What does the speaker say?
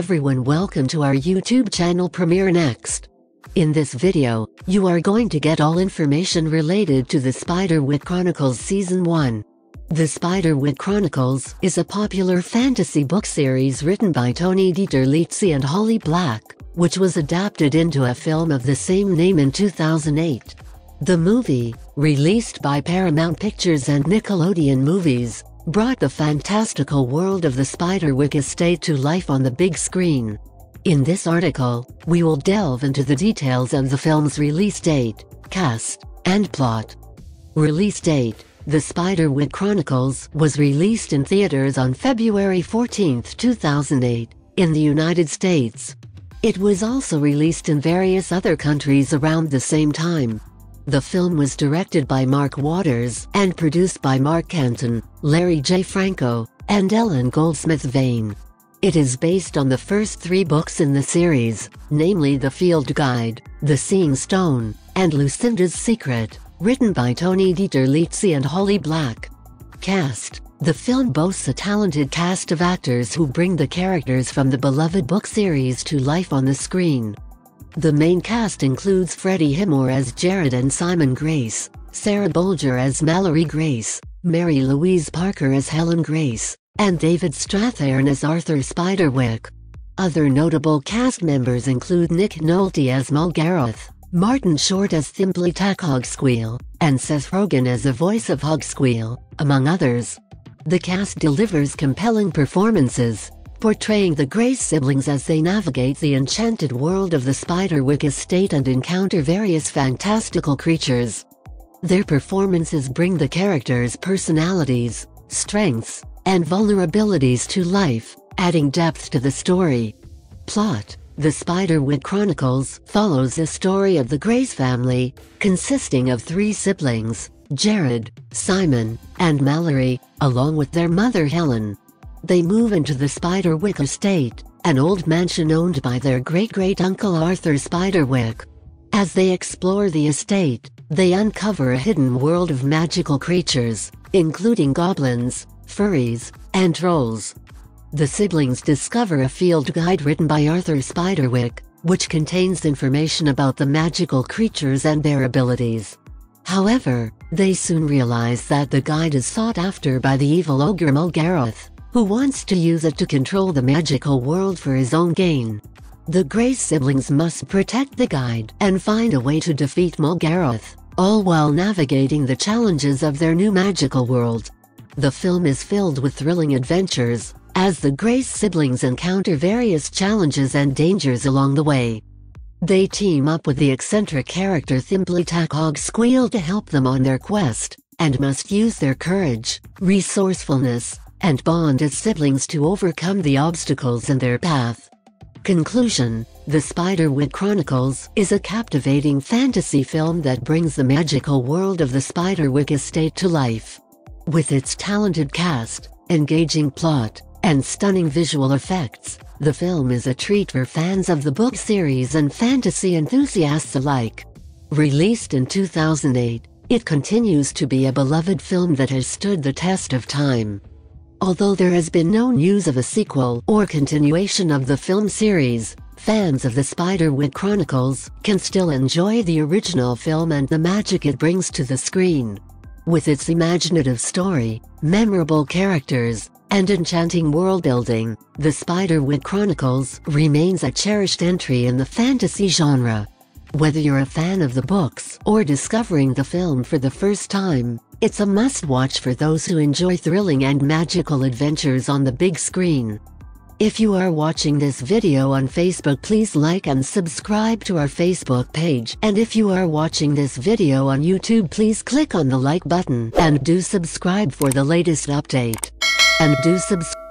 everyone welcome to our YouTube channel Premiere Next. In this video, you are going to get all information related to the Spiderwick Chronicles Season 1. The Spiderwick Chronicles is a popular fantasy book series written by Tony Di Terlizzi and Holly Black, which was adapted into a film of the same name in 2008. The movie, released by Paramount Pictures and Nickelodeon Movies, brought the fantastical world of the Spiderwick estate to life on the big screen. In this article, we will delve into the details of the film's release date, cast, and plot. Release date The Spiderwick Chronicles was released in theaters on February 14, 2008, in the United States. It was also released in various other countries around the same time. The film was directed by Mark Waters and produced by Mark Canton, Larry J. Franco, and Ellen Goldsmith Vein. It is based on the first three books in the series, namely The Field Guide, The Seeing Stone, and Lucinda's Secret, written by Tony Di Terlizzi and Holly Black. Cast The film boasts a talented cast of actors who bring the characters from the beloved book series to life on the screen. The main cast includes Freddie Highmore as Jared and Simon Grace, Sarah Bolger as Mallory Grace, Mary Louise Parker as Helen Grace, and David Strathairn as Arthur Spiderwick. Other notable cast members include Nick Nolte as Mulgarath, Martin Short as Thimbletack Hogsqueal, and Seth Rogen as the voice of Hogsqueal, among others. The cast delivers compelling performances, portraying the Grace siblings as they navigate the enchanted world of the Spiderwick estate and encounter various fantastical creatures. Their performances bring the characters' personalities, strengths, and vulnerabilities to life, adding depth to the story. Plot The Spiderwick Chronicles follows the story of the Grace family, consisting of three siblings, Jared, Simon, and Mallory, along with their mother Helen. They move into the Spiderwick estate, an old mansion owned by their great-great-uncle Arthur Spiderwick. As they explore the estate, they uncover a hidden world of magical creatures, including goblins, fairies, and trolls. The siblings discover a field guide written by Arthur Spiderwick, which contains information about the magical creatures and their abilities. However, they soon realize that the guide is sought after by the evil ogre Mulgarath, who wants to use it to control the magical world for his own gain. The Grey siblings must protect the guide and find a way to defeat Mulgarath, all while navigating the challenges of their new magical world. The film is filled with thrilling adventures, as the Grace siblings encounter various challenges and dangers along the way. They team up with the eccentric character Thimbletack Hogsqueal to help them on their quest, and must use their courage, resourcefulness, and bond as siblings to overcome the obstacles in their path. Conclusion The Spiderwick Chronicles is a captivating fantasy film that brings the magical world of the Spiderwick estate to life. With its talented cast, engaging plot, and stunning visual effects, the film is a treat for fans of the book series and fantasy enthusiasts alike. Released in 2008, it continues to be a beloved film that has stood the test of time. Although there has been no news of a sequel or continuation of the film series, fans of the Spiderwick Chronicles can still enjoy the original film and the magic it brings to the screen. With its imaginative story, memorable characters, and enchanting world building, The Spiderwick Chronicles remains a cherished entry in the fantasy genre. Whether you're a fan of the books or discovering the film for the first time, it's a must-watch for those who enjoy thrilling and magical adventures on the big screen. If you are watching this video on Facebook please like and subscribe to our Facebook page and if you are watching this video on YouTube please click on the like button and do subscribe for the latest update. And do subscribe.